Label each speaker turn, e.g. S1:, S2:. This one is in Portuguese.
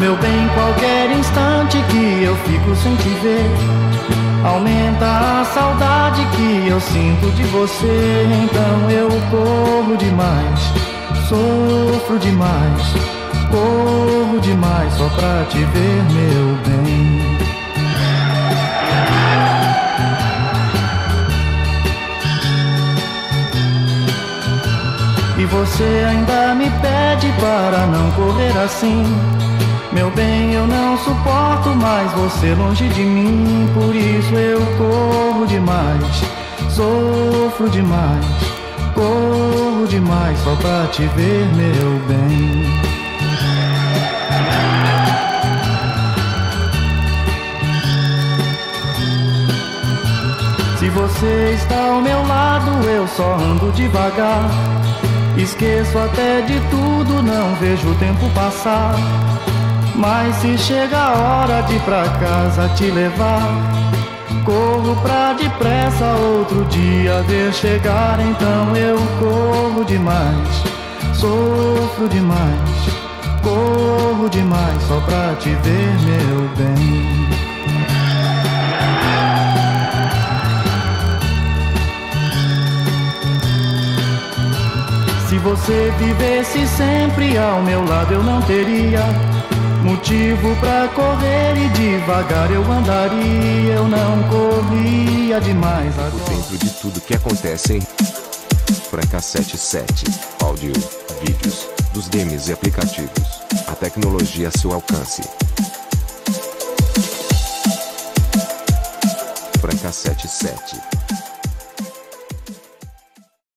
S1: Meu bem, qualquer instante que eu fico sem te ver, aumenta a saudade que eu sinto de você. Então eu corro demais, sofro demais, corro demais só pra te ver, meu bem. E você ainda me pede para não correr assim. Meu bem, eu não suporto mais você longe de mim. Por isso eu corro demais, sofro demais, corro demais só pra te ver, meu bem. Se você está ao meu lado, eu só ando devagar. Esqueço até de tudo, não vejo o tempo passar. Mas se chega a hora de pra casa te levar, corro pra depressa outro dia ver chegar. Então eu corro demais, sofro demais, corro demais só pra te ver, meu bem. Se você vivesse sempre ao meu lado, eu não teria motivo pra correr e devagar eu andaria. Eu não corria demais
S2: Por
S1: agora.
S2: dentro de tudo que acontece em Franca 77, áudio, vídeos, dos games e aplicativos. A tecnologia a seu alcance. Franca 77.